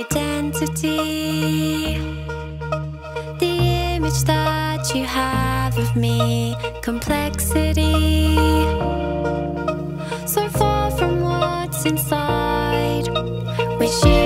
identity. The image that you have of me, complexity. So far from what's inside, Wish you